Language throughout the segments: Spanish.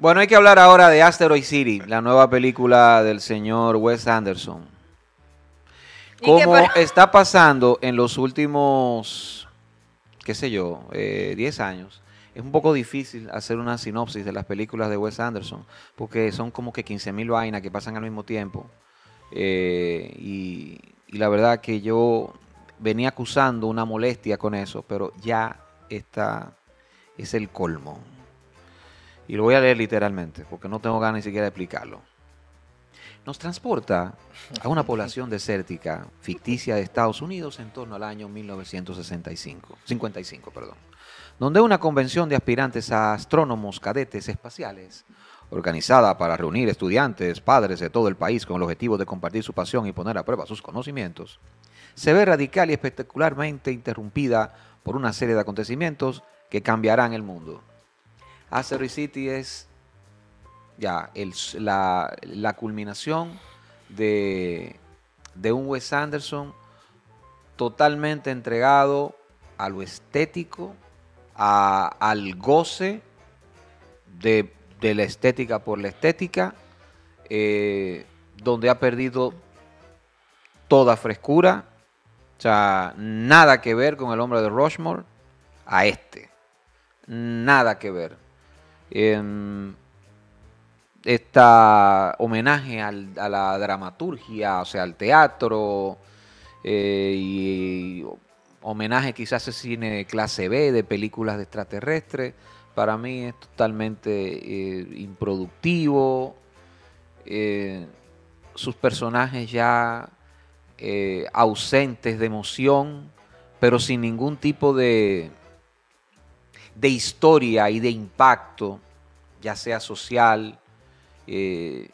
Bueno, hay que hablar ahora de Asteroid City, la nueva película del señor Wes Anderson. Como está pasando en los últimos, qué sé yo, 10 eh, años, es un poco difícil hacer una sinopsis de las películas de Wes Anderson, porque son como que 15.000 vainas que pasan al mismo tiempo. Eh, y, y, la verdad que yo venía acusando una molestia con eso, pero ya está, es el colmo. Y lo voy a leer literalmente, porque no tengo ganas ni siquiera de explicarlo. Nos transporta a una población desértica ficticia de Estados Unidos en torno al año 1965, 55, perdón, donde una convención de aspirantes a astrónomos cadetes espaciales, organizada para reunir estudiantes, padres de todo el país con el objetivo de compartir su pasión y poner a prueba sus conocimientos, se ve radical y espectacularmente interrumpida por una serie de acontecimientos que cambiarán el mundo. Asteroid City es ya la, culminación de, un Wes Anderson totalmente entregado a lo estético, al goce de, la estética por la estética, eh, donde ha perdido toda frescura, o sea, nada que ver con el hombre de Rushmore a este, nada que ver. Este homenaje a la dramaturgia, o sea, al teatro, eh, y homenaje quizás a cine clase B de películas de extraterrestres, para mí es totalmente eh, improductivo. Eh, sus personajes ya ausentes de emoción, pero sin ningún tipo de, de historia y de impacto, ya sea social, eh,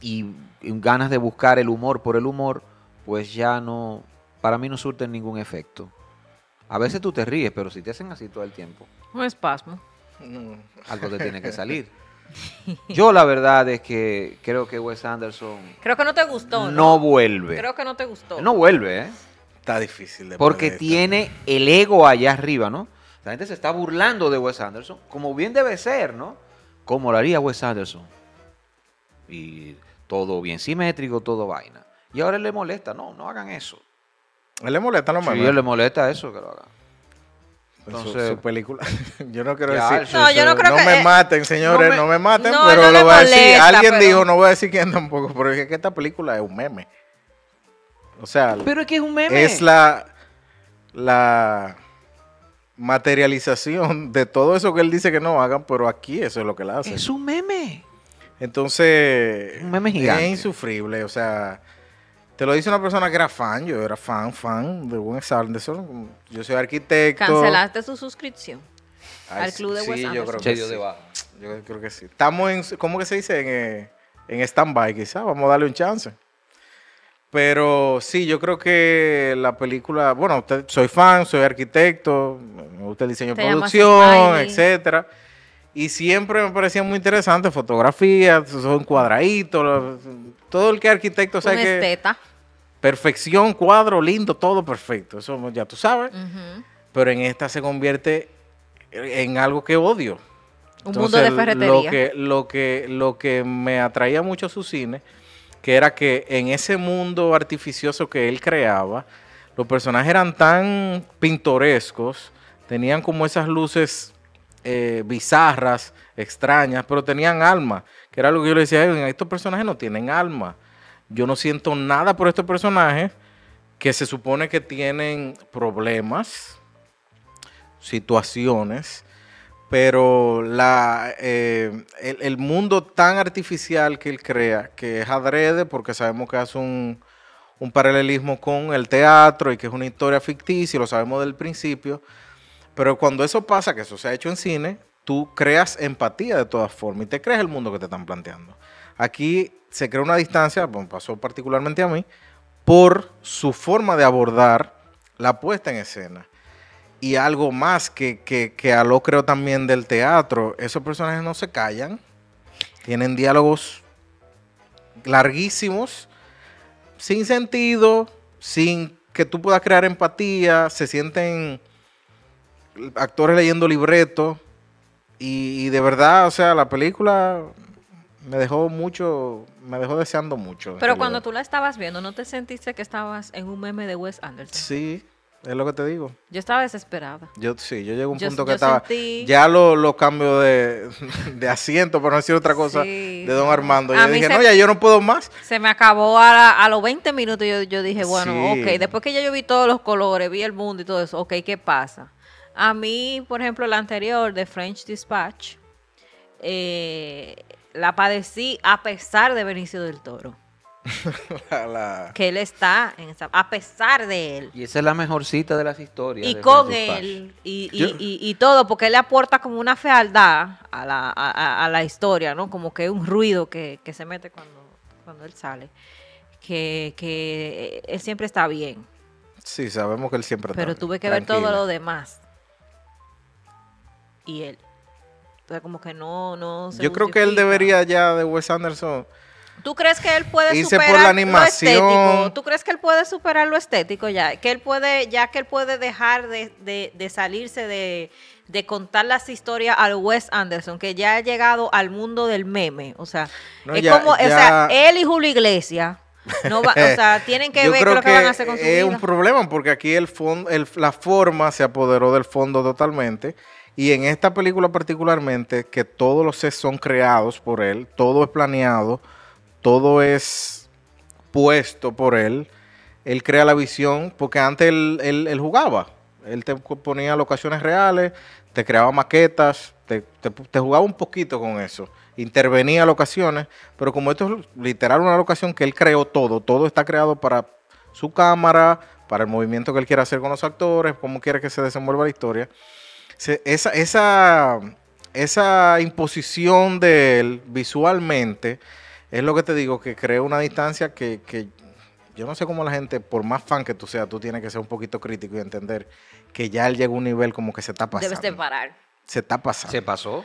y, ganas de buscar el humor por el humor, pues ya no, para mí no surten ningún efecto. A veces tú te ríes, pero si te hacen así todo el tiempo. Un espasmo. Algo te tiene que salir. Yo la verdad es que creo que Wes Anderson... Creo que no te gustó. No, vuelve. Creo que no te gustó. No vuelve, ¿eh? Está difícil de Porque tiene el ego allá arriba, ¿no? La gente se está burlando de Wes Anderson, como bien debe ser, ¿no? Como lo haría Wes Anderson. Y todo bien simétrico, todo vaina. Y ahora él le molesta, no, no hagan eso. Él le molesta no Sí, él le molesta eso que lo. Pues Entonces, su, película. yo no quiero decir. No, yo no creo no me maten, señores, no me, maten, pero lo voy a decir. Alguien dijo, no voy a decir quién tampoco, pero es que esta película es un meme. O sea. Pero es que es un meme. Es la. La materialización de todo eso que él dice que no hagan, pero aquí eso es lo que él hace. Es un meme. Entonces, un meme gigante. es insufrible, o sea, te lo dice una persona que era fan, yo era fan, fan de Wes Anderson, yo soy arquitecto. ¿Cancelaste su suscripción al club de Wes sí, Yo creo que sí. Yo creo que sí. Estamos en, ¿cómo que se dice? En, eh, en stand-by quizás, vamos a darle un chance. Pero sí, yo creo que la película, bueno, usted, soy fan, soy arquitecto, me gusta el diseño de producción, etcétera. Y siempre me parecía muy interesante, fotografía, son cuadraditos, todo el que es arquitecto sabe que... Esteta. Perfección, cuadro, lindo, todo perfecto, eso ya tú sabes. Pero en esta se convierte en algo que odio. Un mundo de ferretería. Lo que, lo, que, lo que me atraía mucho a su cine que era que en ese mundo artificioso que él creaba, los personajes eran tan pintorescos, tenían como esas luces eh, bizarras, extrañas, pero tenían alma, que era lo que yo le decía, estos personajes no tienen alma. Yo no siento nada por estos personajes que se supone que tienen problemas, situaciones, pero la, eh, el, mundo tan artificial que él crea, que es adrede, porque sabemos que hace un, paralelismo con el teatro y que es una historia ficticia, lo sabemos del principio, pero cuando eso pasa, que eso se ha hecho en cine, tú creas empatía de todas formas y te crees el mundo que te están planteando. Aquí se crea una distancia, bueno, pasó particularmente a mí, por su forma de abordar la puesta en escena. Y algo más que, que, que creo también del teatro, esos personajes no se callan, tienen diálogos larguísimos, sin sentido, sin que tú puedas crear empatía, se sienten actores leyendo libretos. Y, de verdad, o sea, la película me dejó mucho, me dejó deseando mucho. Pero cuando tú la estabas viendo, ¿no te sentiste que estabas en un meme de Wes Anderson? Sí, es lo que te digo. Yo estaba desesperada. Yo sí, yo llegué a un punto que estaba. Ya los lo cambios de, de, asiento, para no decir otra cosa, de don Armando. Yo dije, no, ya yo no puedo más. Se me acabó a, los 20 minutos. Yo, yo dije, bueno, ok. Después que ya yo vi todos los colores, vi el mundo y todo eso, ok, ¿qué pasa? A mí, por ejemplo, la anterior de French Dispatch, eh, la padecí a pesar de Benicio del Toro. Que él está, en esa, a pesar de él. Y esa es la mejor cita de las historias. Y con él, y, y, todo, porque él le aporta como una fealdad a la, a, la historia, ¿no? Como que un ruido que, se mete cuando, cuando él sale. Que, que él siempre está bien. Sí, sabemos que él siempre está Pero tuve que ver todo lo demás. Y él. Entonces, como que no, no Yo creo que él debería ya de Wes Anderson ¿Tú crees que él puede superar lo estético? ¿Tú crees que él puede superar lo estético ya? Que él puede, ya que él puede dejar de, salirse de, contar las historias al Wes Anderson, que ya ha llegado al mundo del meme. O sea, es como, o sea, él y Julio Iglesias. No o sea, tienen que ver lo que, van a hacer con su Es un problema porque aquí el fondo, la forma se apoderó del fondo totalmente. Y en esta película particularmente, que todos los sets son creados por él, todo es planeado todo es puesto por él. Él crea la visión, porque antes él, jugaba. Él te ponía locaciones reales, te creaba maquetas, te, jugaba un poquito con eso. Intervenía locaciones, pero como esto es literal una locación que él creó todo, todo está creado para su cámara, para el movimiento que él quiere hacer con los actores, cómo quiere que se desenvuelva la historia. Esa, esa, esa imposición de él visualmente es lo que te digo, que crea una distancia que, yo no sé cómo la gente, por más fan que tú seas, tú tienes que ser un poquito crítico y entender que ya él llega a un nivel como que se está pasando. Debes de parar. Se está pasando. ¿Se pasó?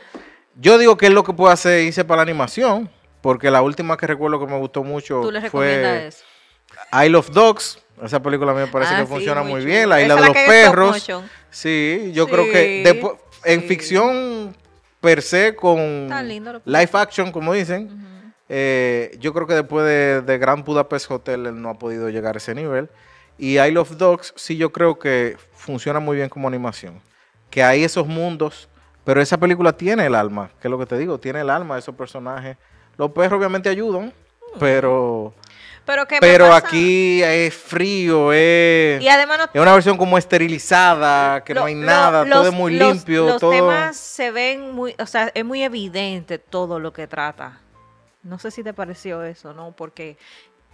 Yo digo que es lo que puede hacer irse para la animación, porque la última que recuerdo que me gustó mucho ¿Tú le fue eso? Isle of Dogs. Esa película a mí me parece ah, que funciona muy, bien. La isla de los perros. Sí, yo creo que en ficción per se con live action, como dicen. Eh, yo creo que después de, de, Grand Budapest Hotel él no ha podido llegar a ese nivel. Y I Love Dogs sí yo creo que funciona muy bien como animación. Que hay esos mundos, pero esa película tiene el alma, que es lo que te digo, tiene el alma de esos personajes. Los perros obviamente ayudan, pero... Pero, pero aquí es frío, es, y además es una versión como esterilizada, que no hay nada, todo es muy limpio. Los todo... temas se ven muy, o sea, es muy evidente todo lo que trata. No sé si te pareció eso, ¿no? Porque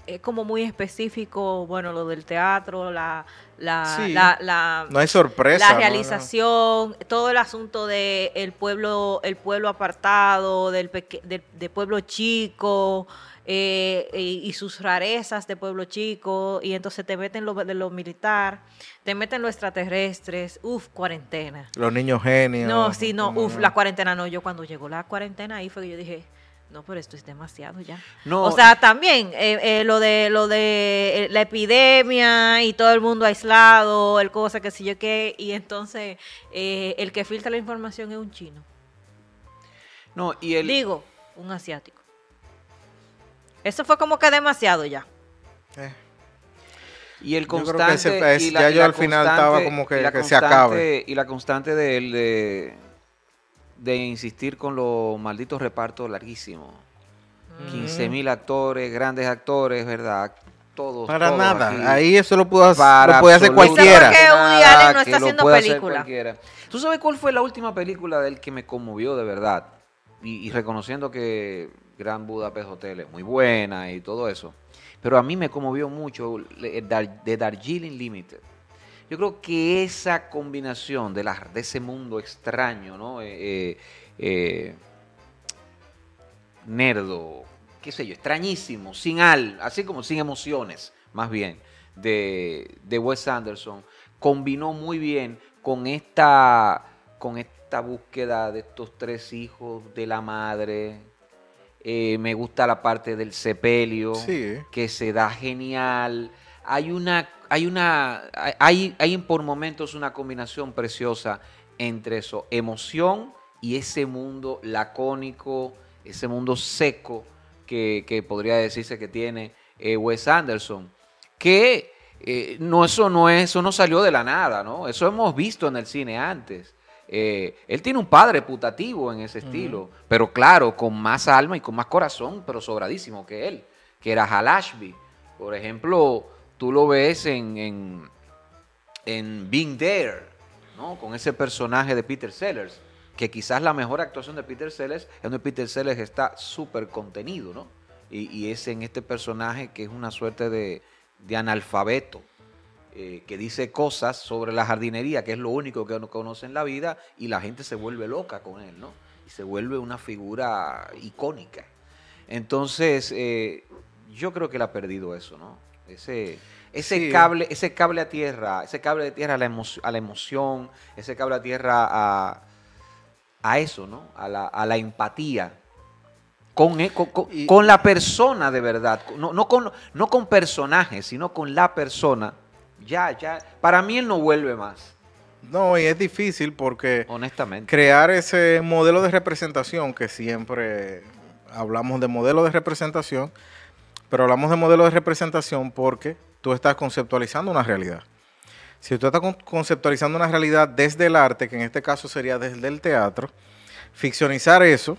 es como muy específico, bueno, lo del teatro, la, la, la, no hay sorpresa, la realización, todo el asunto de el pueblo, el pueblo apartado, del, de, pueblo chico. Eh, y, sus rarezas de pueblo chico, y entonces te meten lo de lo militar, te meten los extraterrestres, uff, cuarentena. Los niños genios. No, sí, no, uff, la cuarentena no. Yo cuando llegó la cuarentena ahí fue que yo dije, no, pero esto es demasiado ya. No. O sea, también eh, eh, lo de lo de eh, la epidemia y todo el mundo aislado, el cosa que sé yo qué, y entonces el que filtra la información es un chino. No, y el digo, un asiático. Eso fue como que demasiado ya. Y el constante. y ya yo al final estaba como que, que se acabe. Y la constante de él de de insistir con los malditos repartos larguísimos. 15 mil actores, grandes actores, ¿verdad? Todos. Para nada. Ahí eso lo pudo hacer, lo puede hacer cualquiera. que Woody Allen no está haciendo película. ¿Tú sabes cuál fue la última película del que me conmovió de verdad? Y, reconociendo que Gran Budapest Hotel muy buena y todo eso. Pero a mí me conmovió mucho de Darjeeling Limited. Yo creo que esa combinación de, la, de ese mundo extraño, ¿no? Eh, eh, eh, nerdo, qué sé yo, extrañísimo, sin al, así como sin emociones, más bien, de, de Wes Anderson, combinó muy bien con esta, con esta búsqueda de estos tres hijos de la madre. Me gusta la parte del sepelio, que se da genial hay una, hay una, hay, hay por momentos una combinación preciosa entre eso, emoción y ese mundo lacónico, ese mundo seco que, podría decirse que tiene eh, Wes Anderson, que eh, no, eso no es, eso no salió de la nada, ¿no? Eso hemos visto en el cine antes. Eh, él tiene un padre putativo en ese estilo, pero claro, con más alma y con más corazón, pero sobradísimo que él, que era Hal Ashby. Por ejemplo, tú lo ves en, en, en Being There, ¿no? Con ese personaje de Peter Sellers, que quizás la mejor actuación de Peter Sellers es donde Peter Sellers está súper contenido, ¿no? Y, es en este personaje que es una suerte de, analfabeto, eh, que dice cosas sobre la jardinería, que es lo único que uno conoce en la vida, y la gente se vuelve loca con él, ¿no? Y se vuelve una figura icónica. Entonces, eh, yo creo que él ha perdido eso, ¿no? Ese, ese cable, ese cable a tierra, ese cable de tierra a la, a la emoción, ese cable a tierra a a eso, ¿no? A la, a la empatía con, e, con, la persona de verdad, no, no, con, no con personajes, sino con la persona. Ya, ya, para mí él no vuelve más. No, y es difícil porque honestamente crear ese modelo de representación que siempre hablamos de modelo de representación, pero hablamos de modelo de representación porque tú estás conceptualizando una realidad. Si tú estás conceptualizando una realidad desde el arte, que en este caso sería desde el teatro, ficcionizar eso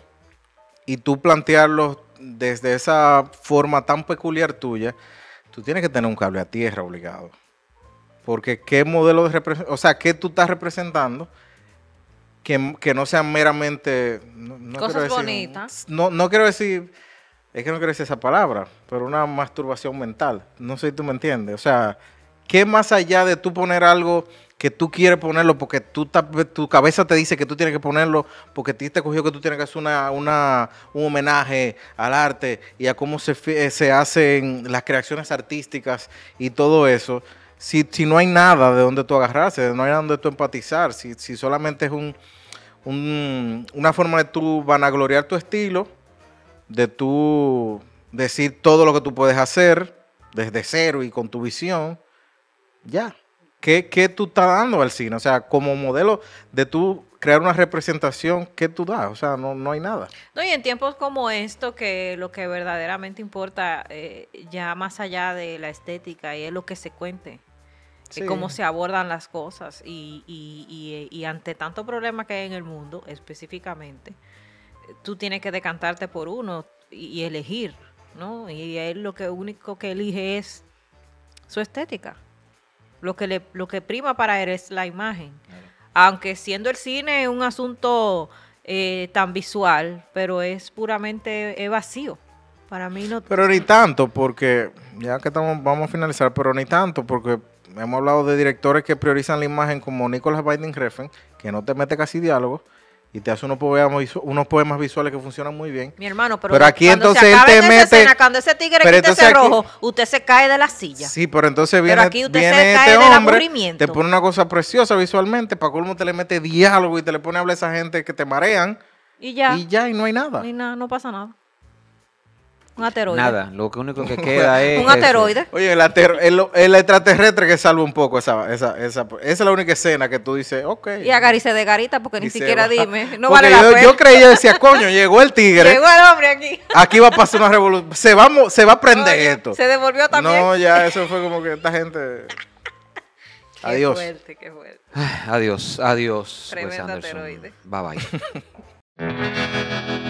y tú plantearlo desde esa forma tan peculiar tuya, tú tienes que tener un cable a tierra obligado. Porque qué modelo de representación, o sea, qué tú estás representando que, que no sean meramente... No, Cosas bonitas. No, no quiero decir, es que no quiero decir esa palabra, pero una masturbación mental. No sé si tú me entiendes. O sea, ¿Qué más allá de tú poner algo que tú quieres ponerlo porque tú, tu cabeza te dice que tú tienes que ponerlo porque ti te cogió que tú tienes que hacer una, un homenaje al arte y a cómo se, se hacen las creaciones artísticas y todo eso? Si, si no hay nada de donde tú agarrarse, no hay nada donde tú empatizar, si, si solamente es un, una forma de tú vanagloriar tu estilo, de tú decir todo lo que tú puedes hacer desde cero y con tu visión, ya. ¿Qué, ¿Qué, tú estás dando al cine? O sea, como modelo de tú crear una representación, ¿qué tú das? O sea, no, no hay nada. No, y en tiempos como esto, que lo que verdaderamente importa, eh, ya más allá de la estética, y es lo que se cuente. Cómo se abordan las cosas y, y, y, ante tanto problema que hay en el mundo específicamente, tú tienes que decantarte por uno y, elegir, ¿no? Y él lo que único que elige es su estética. Lo que, le, lo que prima para él es la imagen. Aunque siendo el cine un asunto eh, tan visual, pero es puramente vacío. Para mí no. Pero ni tanto, porque ya que estamos, vamos a finalizar, pero ni tanto, porque hemos hablado de directores que priorizan la imagen como Nicolas Binding Refn, que no te mete casi diálogo, y te hace unos poemas, unos poemas visuales que funcionan muy bien. Mi hermano, pero, pero aquí entonces él te mete. cuando ese tigre quita ese rojo, usted se cae de la silla. Sí, pero entonces viene, pero aquí usted viene se cae este hombre, te pone una cosa preciosa visualmente, para colmo te le mete diálogo y te le pone a hablar a esa gente que te marean. Y ya. Y ya, y no hay nada. Y nada, no pasa nada. Un asteroide. Nada, lo único que queda es. un asteroide. Oye, el, el, extraterrestre que salva un poco esa, esa, esa. Esa es la única escena que tú dices, ok. Y agarice de garita, porque ni siquiera dime. No vale la yo, yo creía, decía, coño, llegó el tigre. Llegó el hombre aquí. Aquí va a pasar una revolución. Se va, se va a prender esto. Se devolvió también. No, ya, eso fue como que esta gente. adiós. Qué fuerte, qué fuerte. Adiós, adiós. Tremendo asteroide. Bye bye.